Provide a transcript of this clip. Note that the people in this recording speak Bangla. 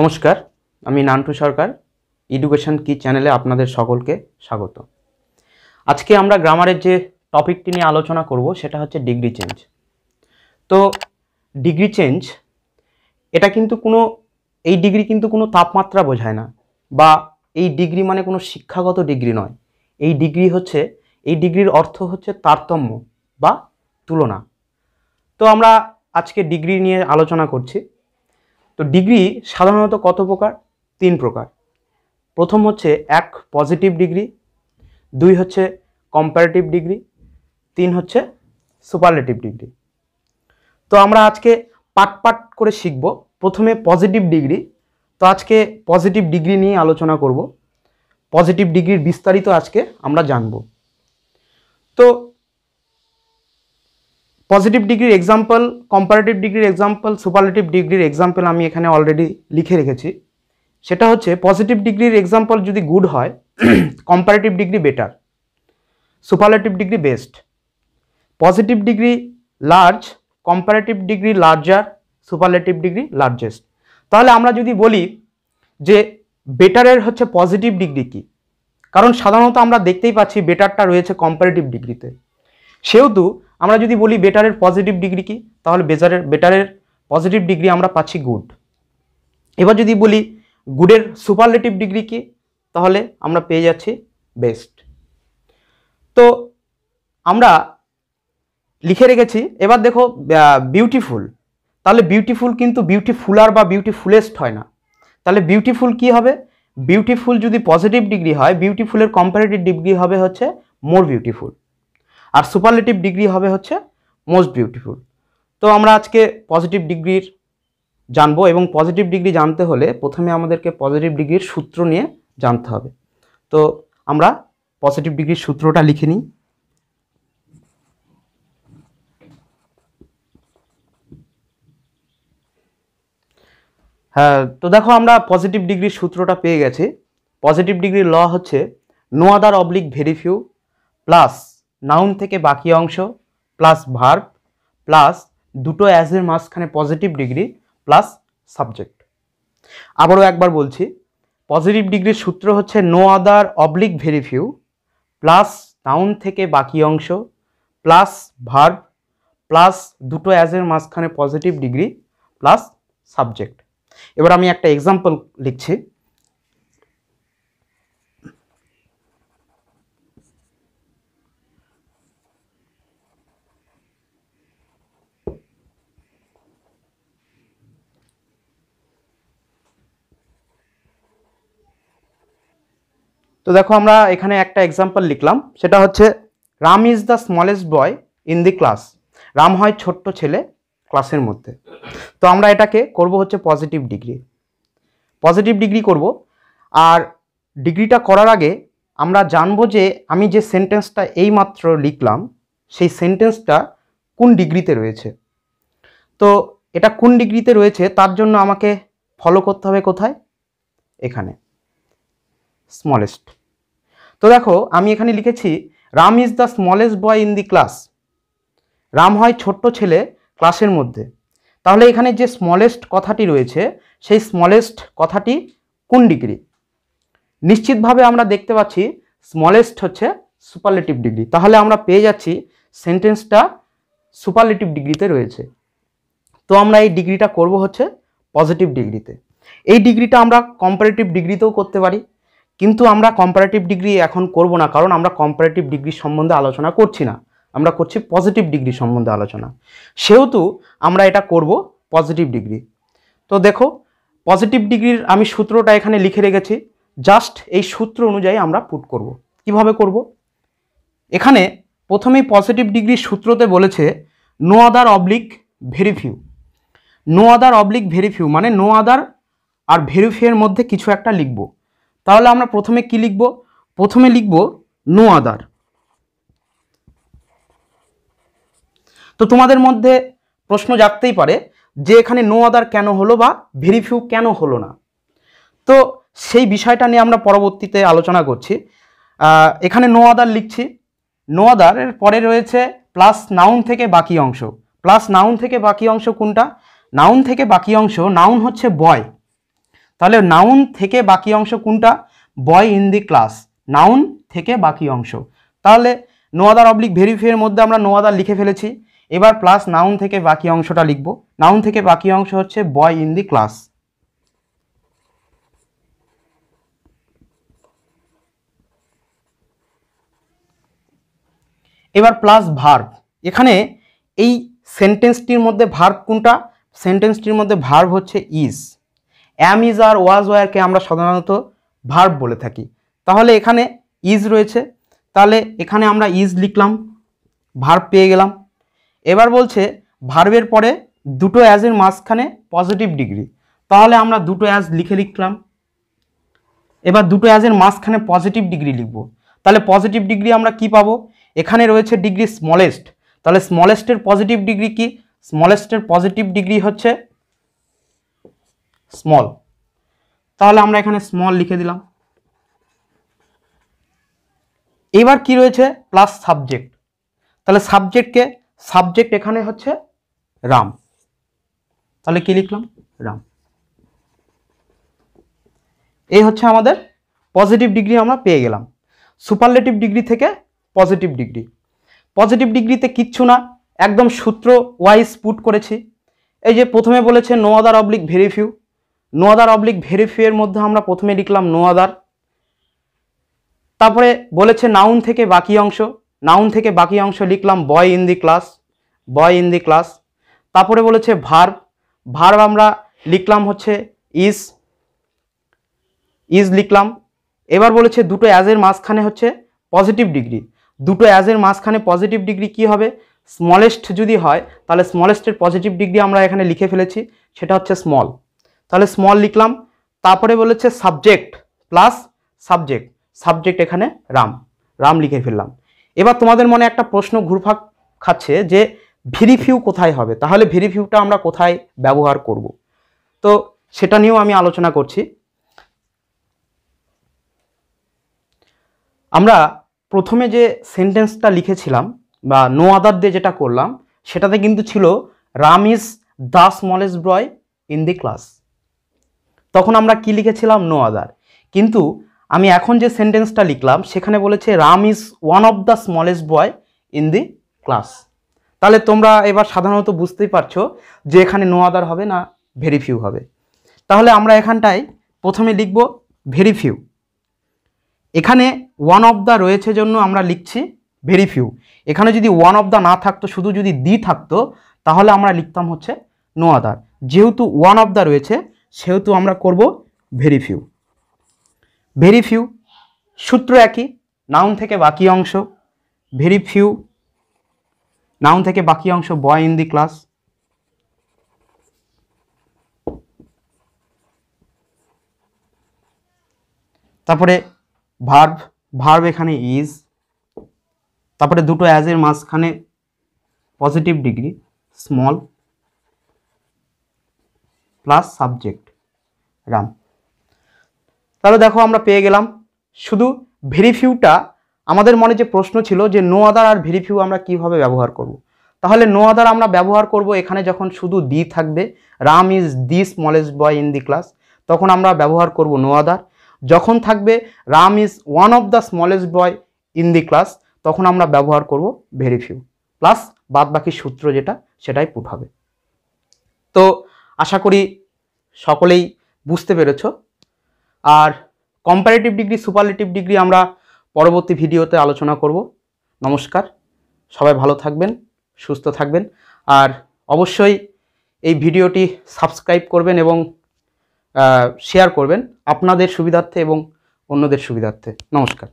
নমস্কার, আমি নান্টু সরকার এডুকেশন কি চ্যানেলে আপনাদের সকলকে স্বাগত। আজকে আমরা গ্রামারের যে টপিকটি নিয়ে আলোচনা করব, সেটা হচ্ছে ডিগ্রি চেঞ্জ। তো ডিগ্রি চেঞ্জ, এটা কিন্তু কোনো, এই ডিগ্রি কিন্তু কোনো তাপমাত্রা বোঝায় না, বা এই ডিগ্রি মানে কোনো শিক্ষাগত ডিগ্রি নয়। এই ডিগ্রি হচ্ছে, এই ডিগ্রির অর্থ হচ্ছে তারতম্য বা তুলনা। তো আমরা আজকে ডিগ্রি নিয়ে আলোচনা করছি। তো ডিগ্রি সাধারণত কত প্রকার? তিন প্রকার। প্রথম হচ্ছে এক, পজিটিভ ডিগ্রি, দুই হচ্ছে কম্পারেটিভ ডিগ্রি, তিন হচ্ছে সুপারলেটিভ ডিগ্রি। তো আমরা আজকে পাট পাট করে শিখব। প্রথমে পজিটিভ ডিগ্রি, তো আজকে পজিটিভ ডিগ্রি নিয়ে আলোচনা করব। পজিটিভ ডিগ্রির বিস্তারিত আজকে আমরা জানব। তো পজিটিভ ডিগ্রির এক্সাম্পল কম্পারেটিভ ডিগ্রির এক্সাম্পল সুপারলেটিভ ডিগ্রির এক্সাম্পল আমি এখানে অলরেডি লিখে রেখেছি। সেটা হচ্ছে পজিটিভ ডিগ্রির এক্সাম্পল যদি গুড হয় comparative degree better superlative degree best positive degree large comparative degree larger superlative degree largest তাহলে আমরা যদি বলি যে বেটারের হচ্ছে পজিটিভ ডিগ্রি কি, কারণ সাধারণত আমরা দেখতেই পাচ্ছি বেটারটা রয়েছে কম্পারেটিভ ডিগ্রিতে সেহেতু আমরা যদি বলি বেটারের পজিটিভ ডিগ্রি কি, তাহলে বেজারের বেটারের পজিটিভ ডিগ্রি আমরা পাচ্ছি গুড। এবার যদি বলি গুডের সুপারলেটিভ ডিগ্রি কি, তাহলে আমরা পেয়ে যাচ্ছি বেস্ট। তো আমরা লিখে রেখেছি, এবার দেখো বিউটিফুল। তাহলে বিউটিফুল কিন্তু বিউটিফুলার বা বিউটিফুলেস্ট হয় না। তাহলে বিউটিফুল কি হবে? বিউটিফুল যদি পজিটিভ ডিগ্রি হয়, বিউটিফুলের কম্পারেটিভ ডিগ্রি হবে হচ্ছে মোর বিউটিফুল। আর সুপারলেটিভ ডিগ্রি হবে হচ্ছে মোস্ট বিউটিফুল তো আমরা আজকে পজিটিভ ডিগ্রির জানব এবং পজিটিভ ডিগ্রি জানতে হলে প্রথমে আমাদেরকে পজিটিভ ডিগ্রির সূত্র নিয়ে জানতে হবে। তো আমরা পজিটিভ ডিগ্রির সূত্রটা লিখে নিই। হ্যাঁ তো দেখো আমরা পজিটিভ ডিগ্রির সূত্রটা পেয়ে গেছি। পজিটিভ ডিগ্রির ল হচ্ছে no other oblique very few plus noun থেকে বাকি অংশ প্লাস ভার্ব প্লাস দুটো অ্যাজের মাঝখানে পজিটিভ ডিগ্রি প্লাস সাবজেক্ট আবারও একবার বলছি পজিটিভ ডিগ্রির সূত্র হচ্ছে no other oblique very few plus noun থেকে বাকি অংশ প্লাস ভার্ব প্লাস দুটো অ্যাজের মাঝখানে পজিটিভ ডিগ্রি প্লাস সাবজেক্ট এবার আমি একটা এক্সাম্পল লিখছি। তো দেখো আমরা এখানে একটা এক্সাম্পল লিখলাম। সেটা হচ্ছে, Ram is the smallest boy in the class Ram হয় ছোট্ট ছেলে ক্লাসের মধ্যে। তো আমরা এটাকে করব হচ্ছে পজিটিভ ডিগ্রি পজিটিভ ডিগ্রি করব। আর ডিগ্রিটা করার আগে আমরা জানব যে আমি যে সেন্টেন্সটা এইমাত্র লিখলাম, সেই সেন্টেন্সটা কোন ডিগ্রিতে রয়েছে। তো এটা কোন ডিগ্রিতে রয়েছে, তার জন্য আমাকে ফলো করতে হবে কোথায়? এখানে। স্মলেস্ট তো দেখো, আমি এখানে লিখেছি, Ram is the smallest boy in the class Ram হয় ছোট্ট ছেলে ক্লাসের মধ্যে। তাহলে এখানে যে স্মলেস্ট কথাটি রয়েছে, সেই স্মলেস্ট কথাটি কোন ডিগ্রি? নিশ্চিতভাবে আমরা দেখতে পাচ্ছি স্মলেস্ট হচ্ছে সুপারলেটিভ ডিগ্রি তাহলে আমরা পেয়ে যাচ্ছি সেন্টেন্সটা সুপারলেটিভ ডিগ্রিতে রয়েছে। তো আমরা এই ডিগ্রিটা করব হচ্ছে পজিটিভ ডিগ্রিতে এই ডিগ্রিটা আমরা কম্পারেটিভ ডিগ্রিতেও করতে পারি। কিন্তু আমরা কম্পারেটিভ ডিগ্রি এখন করব না, কারণ আমরা কম্পারেটিভ ডিগ্রি সম্বন্ধে আলোচনা করছি না। আমরা করছি পজিটিভ ডিগ্রি সম্বন্ধে আলোচনা। সেহেতু আমরা এটা করব পজিটিভ ডিগ্রি তো দেখো পজিটিভ ডিগ্রির আমি সূত্রটা এখানে লিখে রেখেছি। জাস্ট এই সূত্র অনুযায়ী আমরা পুট করব। কীভাবে করব? এখানে প্রথমেই পজিটিভ ডিগ্রির সূত্রতে বলেছে no other oblique very few no other oblique very few মানে নো আদার আর ভেরি ফিউয়ের মধ্যে কিছু একটা লিখব। তাহলে আমরা প্রথমে কি লিখব? প্রথমে লিখব নো আদার তো তোমাদের মধ্যে প্রশ্ন জাগতেই পারে যে এখানে নো আদার কেন হলো বা ভেরি ফিউ কেন হলো না। তো সেই বিষয়টা নিয়ে আমরা পরবর্তীতে আলোচনা করছি। এখানে নো আদার লিখছি। নো আদারের পরে রয়েছে প্লাস নাউন থেকে বাকি অংশ। প্লাস নাউন থেকে বাকি অংশ কোনটা? নাউন থেকে বাকি অংশ নাউন হচ্ছে বয় তাহলে নাউন থেকে বাকি অংশ কোনটা? Boy in the class noun থেকে বাকি অংশ। তাহলে নো আদার অবলিক ভেরিফাইয়ের মধ্যে আমরা নো আদার লিখে ফেলেছি। এবার প্লাস নাউন থেকে বাকি অংশটা লিখব। নাউন থেকে বাকি অংশ হচ্ছে বয় ইন দি ক্লাস এবার প্লাস ভার্ব এখানে এই সেন্টেন্সটির মধ্যে ভার্ব কোনটা? সেন্টেন্সটির মধ্যে ভার্ব হচ্ছে ইজ অ্যাম ইজ আর ওয়াজ ওয়ারকে আমরা সাধারণত ভার্ব বলে থাকি। তাহলে এখানে ইজ রয়েছে। তাহলে এখানে আমরা ইজ লিখলাম, ভার্ব পেয়ে গেলাম। এবার বলছে, ভার্বের পরে দুটো অ্যাজের মাঝখানে পজিটিভ ডিগ্রি তাহলে আমরা দুটো অ্যাজ লিখে লিখলাম। এবার দুটো অ্যাজের মাঝখানে পজিটিভ ডিগ্রি লিখব। তাহলে পজিটিভ ডিগ্রি আমরা কি পাবো? এখানে রয়েছে ডিগ্রি স্মলেস্ট তাহলে স্মলেস্টের পজিটিভ ডিগ্রি কি? স্মলেস্টের পজিটিভ ডিগ্রি হচ্ছে স্মল তাহলে আমরা এখানে স্মল লিখে দিলাম। এবার কি রয়েছে? প্লাস সাবজেক্ট তাহলে সাবজেক্টকে সাবজেক্ট এখানে হচ্ছে রাম তাহলে কি লিখলাম? রাম এই হচ্ছে আমাদের পজিটিভ ডিগ্রি আমরা পেয়ে গেলাম। সুপারলেটিভ ডিগ্রি থেকে পজিটিভ ডিগ্রি পজিটিভ ডিগ্রিতে কিচ্ছু না, একদম সূত্র ওয়াইজ পুট করেছি। এই যে প্রথমে বলেছে no other oblique very few no other oblique ভেরিফিউয়ের মধ্যে আমরা প্রথমে লিখলাম নো আদার তারপরে বলেছে নাউন থেকে বাকি অংশ। নাউন থেকে বাকি অংশ লিখলাম boy in the class boy in the class তারপরে বলেছে ভার্ব ভার্ব আমরা লিখলাম হচ্ছে ইজ ইজ লিখলাম। এবার বলেছে দুটো অ্যাজের মাঝখানে হচ্ছে পজিটিভ ডিগ্রি দুটো অ্যাজের মাঝখানে পজিটিভ ডিগ্রি কি হবে? স্মলেস্ট যদি হয়, তাহলে স্মলেস্টের পজিটিভ ডিগ্রি আমরা এখানে লিখে ফেলেছি, সেটা হচ্ছে স্মল তাহলে স্মল লিখলাম। তারপরে বলেছে সাবজেক্ট প্লাস সাবজেক্ট সাবজেক্ট এখানে রাম। রাম লিখে ফেললাম। এবার তোমাদের মনে একটা প্রশ্ন ঘুরফাক খাচ্ছে যে ভেরিফিউ কোথায় হবে? তাহলে ভেরিফিউটা আমরা কোথায় ব্যবহার করব? তো সেটা নিয়েও আমি আলোচনা করছি। আমরা প্রথমে যে সেন্টেন্সটা লিখেছিলাম বা নো আদার দিয়ে যেটা করলাম, সেটাতে কিন্তু ছিল Ram is the smallest boy in the class তখন আমরা কি লিখেছিলাম? নো আদার কিন্তু আমি এখন যে সেন্টেন্সটা লিখলাম, সেখানে বলেছে Ram is one of the smallest boy in the class তাহলে তোমরা এবার সাধারণত বুঝতেই পারছ যে এখানে নো আদার হবে না ভেরি ফিউ হবে। তাহলে আমরা এখানটায় প্রথমে লিখব ভেরি ফিউ এখানে ওয়ান অফ দ্য রয়েছে জন্য আমরা লিখছি ভেরি ফিউ এখানে যদি ওয়ান অফ দ্য না থাকতো, শুধু যদি দি থাকতো, তাহলে আমরা লিখতাম হচ্ছে নো আদার যেহেতু ওয়ান অফ দ্য রয়েছে সেহেতু আমরা করব ভেরি ফিউ ভেরি ফিউ সূত্র একই নাউন থেকে বাকি অংশ। ভেরি ফিউ নাউন থেকে বাকি অংশ বয় ইন দি ক্লাস তারপরে ভার্ব ভার্ব এখানে ইজ তারপরে দুটো অ্যাজের মাঝখানে positive degree small plus subject Ram. তাহলে দেখো আমরা পেয়ে গেলাম। শুধু ভেরিফিউটা আমাদের মনে যে প্রশ্ন ছিল যে নো আদার আর ভেরিফিউ আমরা কীভাবে ব্যবহার করব। তাহলে নো আদার আমরা ব্যবহার করব এখানে যখন শুধু দি থাকবে, Ram is the smallest boy in the class তখন আমরা ব্যবহার করব নো আদার যখন থাকবে, Ram is one of the smallest boy in the class তখন আমরা ব্যবহার করব ভেরি ফিউ প্লাস বাদ বাকি সূত্র যেটা, সেটাই পুট হবে। তো আশা করি সকলেই বুঝতে পেরেছ। আর কম্পারেটিভ ডিগ্রি সুপারলেটিভ ডিগ্রি আমরা পরবর্তী ভিডিওতে আলোচনা করব। নমস্কার, সবাই ভালো থাকবেন, সুস্থ থাকবেন। আর অবশ্যই এই ভিডিওটি সাবস্ক্রাইব করবেন এবং শেয়ার করবেন আপনাদের সুবিধার্থে এবং অন্যদের সুবিধার্থে। নমস্কার।